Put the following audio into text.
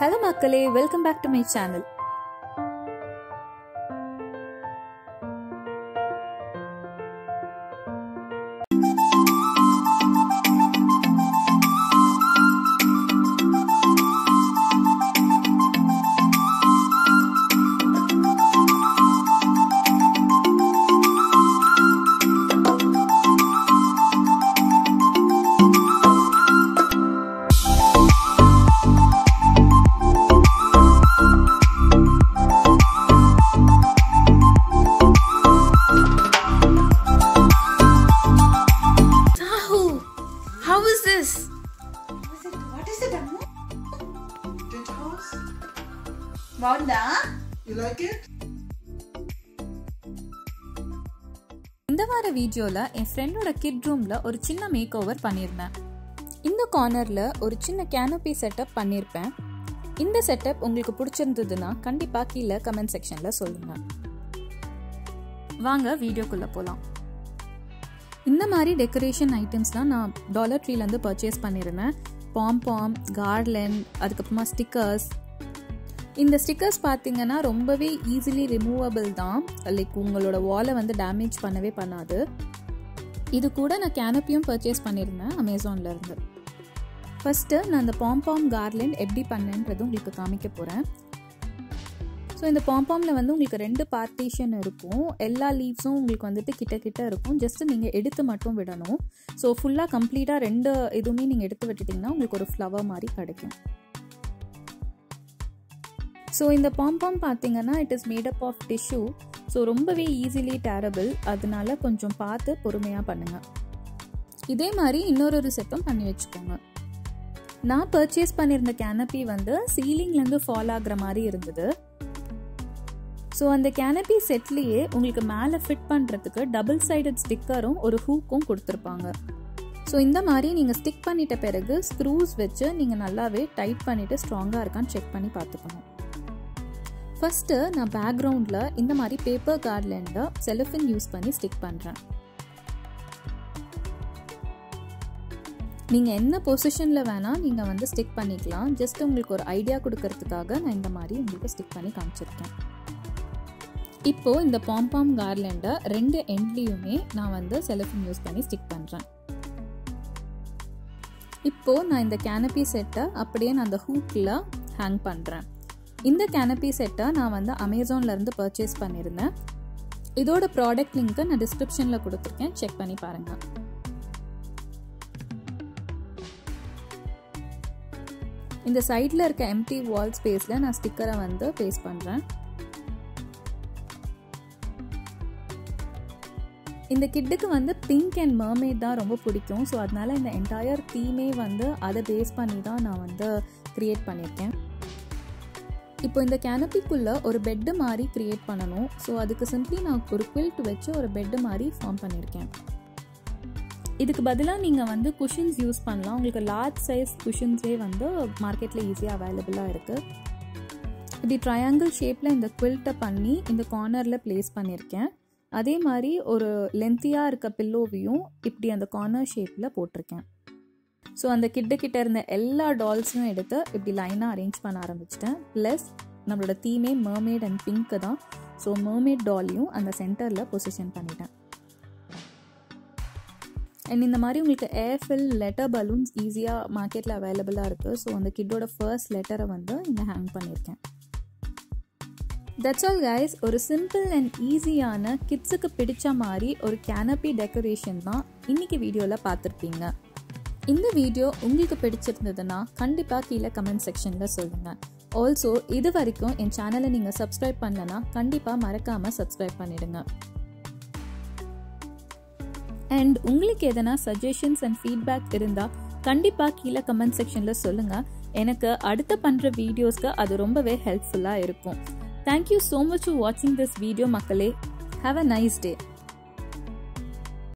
Hello மக்களே welcome back to my channel. బాగుందా You like it? இந்த வார வீடியோவில் என் ஃப்ரெண்டோட கிட் ரூமில் ஒரு சின்ன மேக் ஓவர் பண்ணியிருந்தேன் இந்த கார்னரில் ஒரு சின்ன கேனப்பி செட்டப் பண்ணியிருப்பேன் இந்த செட்டப் உங்களுக்கு பிடிச்சிருந்ததுன்னா கண்டிப்பாக கீழே கமெண்ட் செக்ஷனில் சொல்லுங்கள் வாங்க வீடியோக்குள்ளே போகலாம் இந்த மாதிரி டெக்கரேஷன் ஐட்டம்ஸ்லாம் நான் டாலர் ட்ரீலேருந்து பர்ச்சேஸ் பண்ணியிருந்தேன் பாம் பாம் கார்லண்ட் அதுக்கப்புறமா ஸ்டிக்கர்ஸ் இந்த ஸ்டிக்கர்ஸ் பார்த்தீங்கன்னா ரொம்பவே ஈஸிலி ரிமூவபிள் தான். லைக் உங்களோட வாலை வந்து டேமேஜ் பண்ணவே பண்ணாது. இது கூட நான் கேனப்பியும் பர்ச்சேஸ் பண்ணியிருந்தேன் அமேசான்லேருந்து ஃபஸ்ட்டு நான் இந்த பாம்பாம் கார்லண்ட் எப்படி பண்ணேன்றது உங்களுக்கு காமிக்க போகிறேன் ஸோ இந்த பாம்பாமில் வந்து உங்களுக்கு ரெண்டு பார்ட்டிஷன் இருக்கும். எல்லா லீவ்ஸும் உங்களுக்கு வந்துட்டு கிட்ட கிட்ட இருக்கும். ஜஸ்ட் நீங்கள் எடுத்து மட்டும் விடணும். ஸோ ஃபுல்லாக கம்ப்ளீட்டாக ரெண்டு இதுவுமே நீங்கள் எடுத்து விட்டுட்டிங்கன்னா உங்களுக்கு ஒரு ஃப்ளவர் மாதிரி கிடைக்கும். ஸோ இந்த பாம்பாம் பார்த்தீங்கன்னா it is made up of tissue so ரொம்பவே ஈஸிலி டேரபிள் அதனால கொஞ்சம் பார்த்து பொறுமையாக பண்ணுங்கள் இதே மாதிரி இன்னொரு ஒரு செட்டும் பண்ணி வச்சுக்கோங்க. நான் பர்ச்சேஸ் பண்ணியிருந்த கேனப்பி வந்து சீலிங்லேருந்து ஃபால் ஆகுற மாதிரி இருந்தது. ஸோ அந்த கேனப்பி செட்லேயே உங்களுக்கு மேலே ஃபிட் பண்ணுறதுக்கு டபுள் சைடட் ஸ்டிக்கரும் ஒரு ஹூக்கும் கொடுத்துருப்பாங்க. ஸோ இந்த மாதிரி நீங்கள் ஸ்டிக் பண்ணிட்ட பிறகு ஸ்க்ரூஸ் வச்சு நீங்கள் நல்லாவே டைட் பண்ணிவிட்டு ஸ்ட்ராங்காக இருக்கான்னு செக் பண்ணி பார்த்துக்கணும். ஃபஸ்ட்டு நான் பேக்ரவுண்டில் இந்த மாதிரி பேப்பர் கார்ட்லேண்டை செலஃபின் யூஸ் பண்ணி ஸ்டிக் பண்ணுறேன் நீங்கள் என்ன பொசிஷனில் வேணால் நீங்கள் வந்து ஸ்டிக் பண்ணிக்கலாம். ஜஸ்ட் உங்களுக்கு ஒரு ஐடியா கொடுக்கறதுக்காக நான் இந்த மாதிரி உங்களுக்கு ஸ்டிக் பண்ணி காமிச்சிருக்கேன். இப்போது இந்த பாம்பாம் கார்லண்டை ரெண்டு எண்ட்லேயுமே நான் வந்து செலஃபின் யூஸ் பண்ணி ஸ்டிக் பண்ணுறேன் இப்போது நான் இந்த கேனப்பி செட்டை அப்படியே நான் அந்த ஹூக்கில் ஹேங் பண்ணுறேன் இந்த கேனப்பி செட்டை நான் வந்து அமேசான்லேருந்து பர்ச்சேஸ் பண்ணியிருந்தேன் இதோட ப்ராடக்ட் லிங்க்கை நான் டிஸ்கிரிப்ஷனில் கொடுத்துருக்கேன். செக் பண்ணி பாருங்கள் இந்த சைடில் இருக்க எம்டி வால் ஸ்பேஸில் நான் ஸ்டிக்கரை வந்து பேஸ்ட் பண்ணுறேன் இந்த கிட்டுக்கு வந்து பிங்க் அண்ட் மர்மேட் தான் ரொம்ப பிடிக்கும். ஸோ அதனால இந்த என்டையர் தீமே வந்து அதை பேஸ் பண்ணி தான் நான் வந்து க்ரியேட் பண்ணியிருக்கேன் இப்போ இந்த கேனப்பிக்குள்ளே ஒரு பெட்டு மாதிரி க்ரியேட் பண்ணணும். ஸோ அதுக்கு சிம்பிளி நான் ஒரு குவில்ட் வச்சு ஒரு பெட்டு மாதிரி ஃபார்ம் பண்ணியிருக்கேன். இதுக்கு பதிலாக நீங்கள் வந்து குஷின்ஸ் யூஸ் பண்ணலாம். உங்களுக்கு லார்ஜ் சைஸ் குஷின்ஸே வந்து மார்க்கெட்டில் ஈஸியாக அவைலபிளாக இருக்குது இப்படி ட்ரையாங்கிள் ஷேப்பில் இந்த குவில்ட்டை பண்ணி இந்த கார்னரில் ப்ளேஸ் பண்ணியிருக்கேன். அதே மாதிரி ஒரு லென்த்தியாக இருக்க பில்லோவையும் இப்படி அந்த கார்னர் ஷேப்பில் போட்டிருக்கேன். ஸோ அந்த கிட்டு கிட்ட இருந்த எல்லா டால்ஸையும் எடுத்து இப்படி லைனாக அரேஞ்ச் பண்ண ஆரம்பிச்சிட்டேன். ப்ளஸ் நம்மளோட தீமே மர்மேட் அண்ட் பிங்க்கு தான். ஸோ மர்மேட் டாலையும் அந்த சென்டரில் பொசிஷன் பண்ணிட்டேன். அண்ட் இந்த மாதிரி உங்களுக்கு ஏர்ஃபில் லெட்டர் பலூன்ஸ் ஈஸியாக மார்க்கெட்டில் அவைலபிளாக இருக்குது ஸோ அந்த கிட்டோட ஃபர்ஸ்ட் லெட்டரை வந்து இங்கே ஹேங் பண்ணியிருக்கேன் தட்ஸ் ஆல் கைஸ் ஒரு சிம்பிள் அண்ட் ஈஸியான கிட்ஸுக்கு பிடிச்ச மாதிரி ஒரு கேனப்பி டெக்கரேஷன் தான் இன்னைக்கு வீடியோவில் பார்த்துருப்பீங்க. இந்த வீடியோ உங்களுக்கு பிடிச்சிருந்ததுன்னா கண்டிப்பாக கீழே கமெண்ட் செக்ஷனில் சொல்லுங்கள் ஆல்சோ இது வரைக்கும் என் சேனலை நீங்கள் சப்ஸ்கிரைப் பண்ணலன்னா கண்டிப்பாக மறக்காமல் சப்ஸ்கிரைப் பண்ணிடுங்க. அண்ட் உங்களுக்கு எதனா சஜஷன்ஸ் அண்ட் ஃபீட்பேக் இருந்தால் கண்டிப்பாக கீழே கமெண்ட் செக்ஷனில் சொல்லுங்கள் எனக்கு அடுத்த பண்ணுற வீடியோஸ்க்கு அது ரொம்பவே ஹெல்ப்ஃபுல்லாக இருக்கும். Thank you so much for வாட்சிங் திஸ் வீடியோ மக்களே. Have a nice day